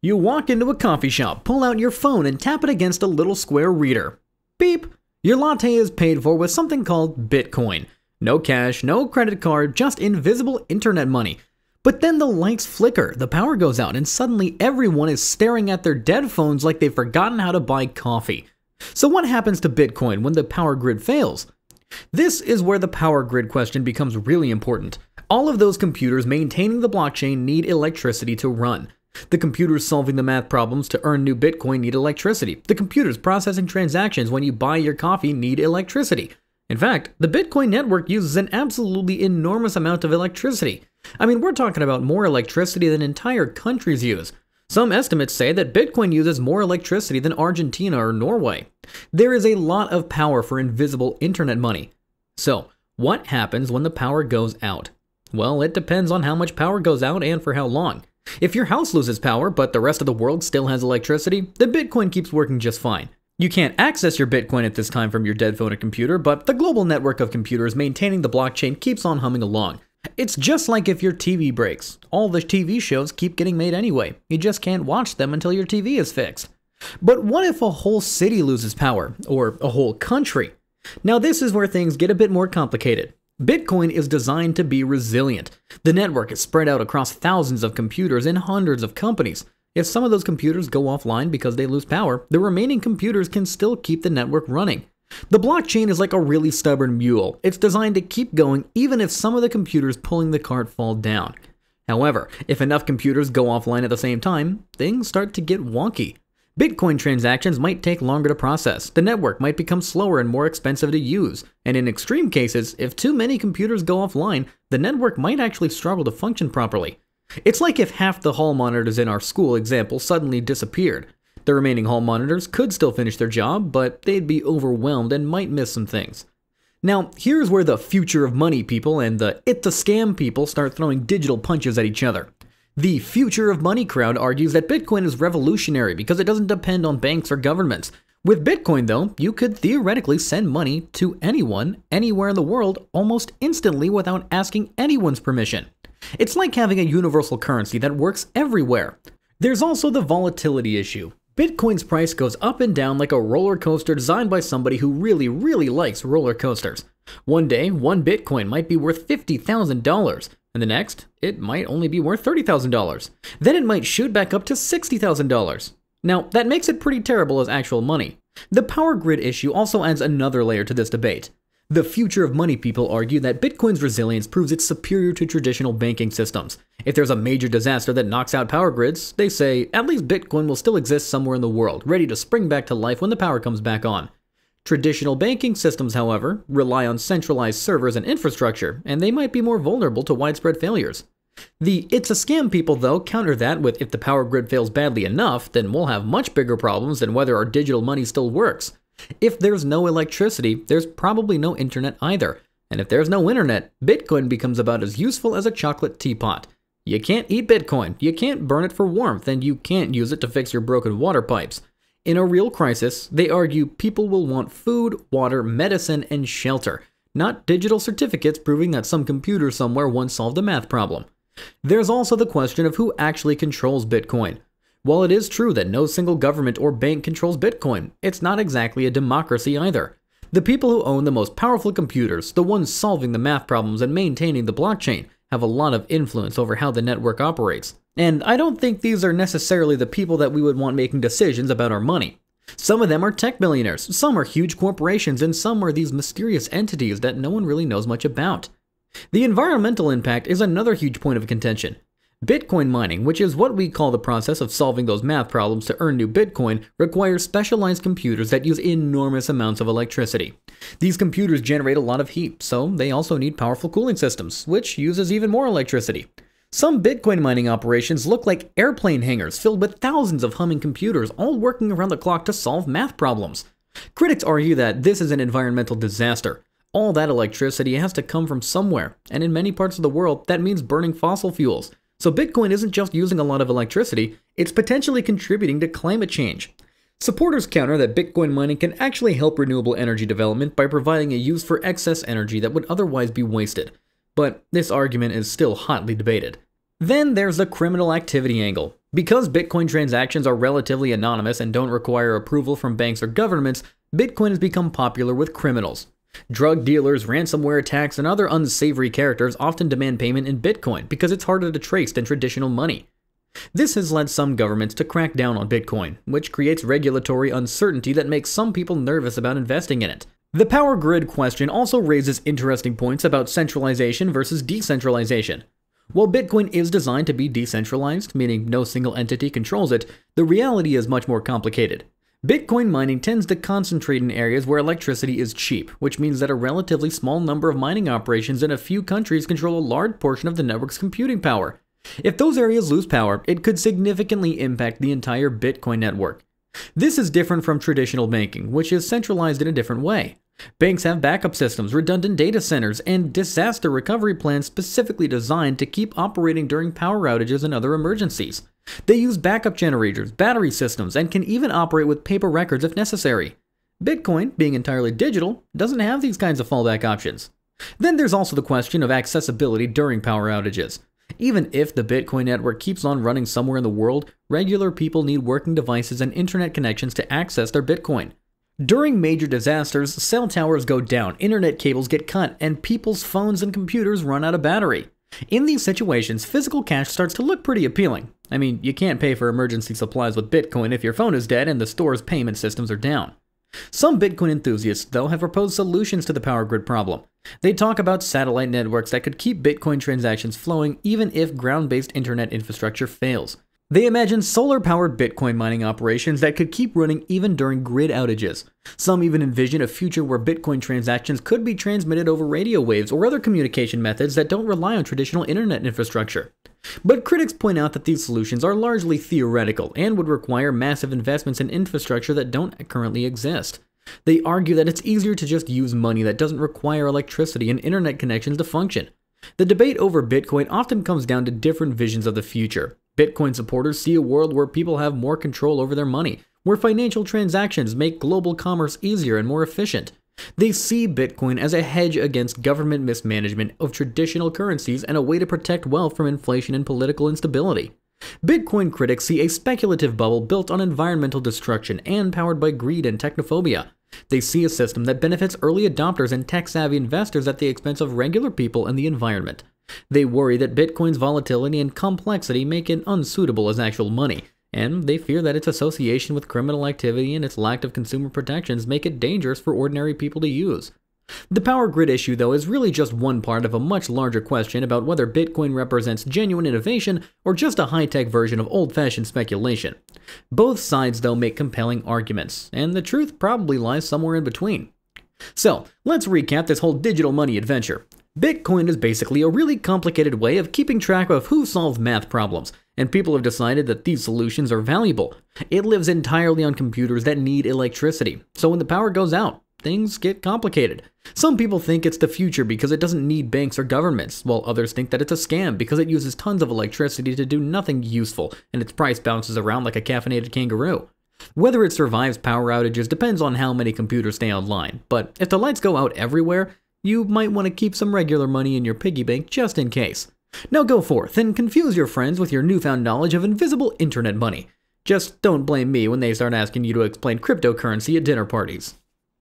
You walk into a coffee shop, pull out your phone, and tap it against a little square reader. Beep! Your latte is paid for with something called Bitcoin. No cash, no credit card, just invisible internet money. But then the lights flicker, the power goes out, and suddenly everyone is staring at their dead phones like they've forgotten how to buy coffee. So, what happens to Bitcoin when the power grid fails? This is where the power grid question becomes really important. All of those computers maintaining the blockchain need electricity to run. The computers solving the math problems to earn new Bitcoin need electricity. The computers processing transactions when you buy your coffee need electricity. In fact, the Bitcoin network uses an absolutely enormous amount of electricity. I mean, we're talking about more electricity than entire countries use. Some estimates say that Bitcoin uses more electricity than Argentina or Norway. There is a lot of power for invisible internet money. So, what happens when the power goes out? Well, it depends on how much power goes out and for how long. If your house loses power, but the rest of the world still has electricity, then Bitcoin keeps working just fine. You can't access your Bitcoin at this time from your dead phone or computer, but the global network of computers maintaining the blockchain keeps on humming along. It's just like if your TV breaks. All the TV shows keep getting made anyway. You just can't watch them until your TV is fixed. But what if a whole city loses power, or a whole country? Now, this is where things get a bit more complicated. Bitcoin is designed to be resilient. The network is spread out across thousands of computers and hundreds of companies. If some of those computers go offline because they lose power, the remaining computers can still keep the network running. The blockchain is like a really stubborn mule. It's designed to keep going even if some of the computers pulling the cart fall down. However, if enough computers go offline at the same time, things start to get wonky. Bitcoin transactions might take longer to process, the network might become slower and more expensive to use, and in extreme cases, if too many computers go offline, the network might actually struggle to function properly. It's like if half the hall monitors in our school example suddenly disappeared. The remaining hall monitors could still finish their job, but they'd be overwhelmed and might miss some things. Now, here's where the future of money people and the it's a scam people start throwing digital punches at each other. The future of money crowd argues that Bitcoin is revolutionary because it doesn't depend on banks or governments. With Bitcoin, though, you could theoretically send money to anyone, anywhere in the world, almost instantly without asking anyone's permission. It's like having a universal currency that works everywhere. There's also the volatility issue. Bitcoin's price goes up and down like a roller coaster designed by somebody who really, really likes roller coasters. One day, one Bitcoin might be worth $50,000, and the next, it might only be worth $30,000. Then it might shoot back up to $60,000. Now, that makes it pretty terrible as actual money. The power grid issue also adds another layer to this debate. The future of money people argue that Bitcoin's resilience proves it's superior to traditional banking systems. If there's a major disaster that knocks out power grids, they say at least Bitcoin will still exist somewhere in the world, ready to spring back to life when the power comes back on. Traditional banking systems, however, rely on centralized servers and infrastructure, and they might be more vulnerable to widespread failures. The it's a scam people, though, counter that with if the power grid fails badly enough, then we'll have much bigger problems than whether our digital money still works. If there's no electricity, there's probably no internet either. And if there's no internet, Bitcoin becomes about as useful as a chocolate teapot. You can't eat Bitcoin, you can't burn it for warmth, and you can't use it to fix your broken water pipes. In a real crisis, they argue people will want food, water, medicine, and shelter, not digital certificates proving that some computer somewhere once solved a math problem. There's also the question of who actually controls Bitcoin. While it is true that no single government or bank controls Bitcoin, it's not exactly a democracy either. The people who own the most powerful computers, the ones solving the math problems and maintaining the blockchain, have a lot of influence over how the network operates. And I don't think these are necessarily the people that we would want making decisions about our money. Some of them are tech billionaires, some are huge corporations, and some are these mysterious entities that no one really knows much about. The environmental impact is another huge point of contention. Bitcoin mining, which is what we call the process of solving those math problems to earn new Bitcoin, requires specialized computers that use enormous amounts of electricity. These computers generate a lot of heat, so they also need powerful cooling systems, which uses even more electricity. Some Bitcoin mining operations look like airplane hangars filled with thousands of humming computers all working around the clock to solve math problems. Critics argue that this is an environmental disaster. All that electricity has to come from somewhere, and in many parts of the world, that means burning fossil fuels. So Bitcoin isn't just using a lot of electricity, it's potentially contributing to climate change. Supporters counter that Bitcoin mining can actually help renewable energy development by providing a use for excess energy that would otherwise be wasted. But this argument is still hotly debated. Then there's the criminal activity angle. Because Bitcoin transactions are relatively anonymous and don't require approval from banks or governments, Bitcoin has become popular with criminals. Drug dealers, ransomware attacks, and other unsavory characters often demand payment in Bitcoin because it's harder to trace than traditional money. This has led some governments to crack down on Bitcoin, which creates regulatory uncertainty that makes some people nervous about investing in it. The power grid question also raises interesting points about centralization versus decentralization. While Bitcoin is designed to be decentralized, meaning no single entity controls it, the reality is much more complicated. Bitcoin mining tends to concentrate in areas where electricity is cheap, which means that a relatively small number of mining operations in a few countries control a large portion of the network's computing power. If those areas lose power, it could significantly impact the entire Bitcoin network. This is different from traditional banking, which is centralized in a different way. Banks have backup systems, redundant data centers, and disaster recovery plans specifically designed to keep operating during power outages and other emergencies. They use backup generators, battery systems, and can even operate with paper records if necessary. Bitcoin, being entirely digital, doesn't have these kinds of fallback options. Then there's also the question of accessibility during power outages. Even if the Bitcoin network keeps on running somewhere in the world, regular people need working devices and internet connections to access their Bitcoin. During major disasters, cell towers go down, internet cables get cut, and people's phones and computers run out of battery. In these situations, physical cash starts to look pretty appealing. I mean, you can't pay for emergency supplies with Bitcoin if your phone is dead and the store's payment systems are down. Some Bitcoin enthusiasts, though, have proposed solutions to the power grid problem. They talk about satellite networks that could keep Bitcoin transactions flowing even if ground based internet infrastructure fails. They imagine solar powered Bitcoin mining operations that could keep running even during grid outages. Some even envision a future where Bitcoin transactions could be transmitted over radio waves or other communication methods that don't rely on traditional internet infrastructure. But critics point out that these solutions are largely theoretical and would require massive investments in infrastructure that don't currently exist. They argue that it's easier to just use money that doesn't require electricity and internet connections to function. The debate over Bitcoin often comes down to different visions of the future. Bitcoin supporters see a world where people have more control over their money, where financial transactions make global commerce easier and more efficient. They see Bitcoin as a hedge against government mismanagement of traditional currencies and a way to protect wealth from inflation and political instability. Bitcoin critics see a speculative bubble built on environmental destruction and powered by greed and technophobia. They see a system that benefits early adopters and tech savvy investors at the expense of regular people and the environment. They worry that Bitcoin's volatility and complexity make it unsuitable as actual money, and they fear that its association with criminal activity and its lack of consumer protections make it dangerous for ordinary people to use. The power grid issue, though, is really just one part of a much larger question about whether Bitcoin represents genuine innovation or just a high tech version of old fashioned speculation. Both sides, though, make compelling arguments, and the truth probably lies somewhere in between. So, let's recap this whole digital money adventure. Bitcoin is basically a really complicated way of keeping track of who solves math problems, and people have decided that these solutions are valuable. It lives entirely on computers that need electricity, so when the power goes out, things get complicated. Some people think it's the future because it doesn't need banks or governments, while others think that it's a scam because it uses tons of electricity to do nothing useful and its price bounces around like a caffeinated kangaroo. Whether it survives power outages depends on how many computers stay online, but if the lights go out everywhere, you might want to keep some regular money in your piggy bank just in case. Now go forth and confuse your friends with your newfound knowledge of invisible internet money. Just don't blame me when they start asking you to explain cryptocurrency at dinner parties.